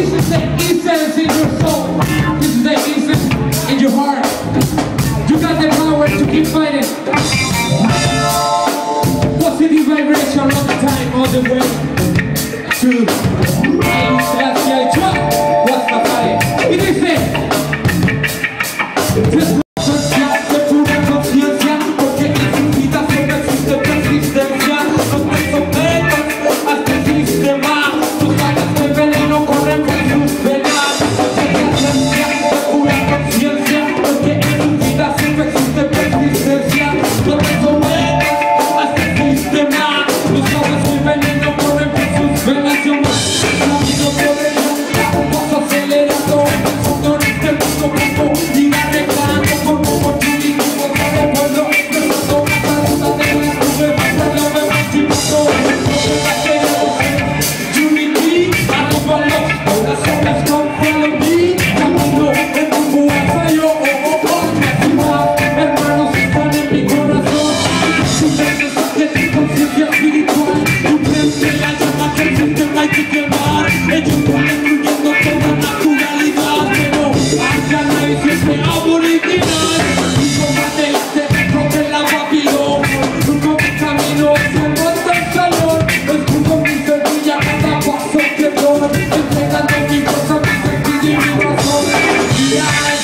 This is the essence in your soul. This is the essence in your heart. You got the power to keep fighting. Vibration all the time, all the way to the Yeah.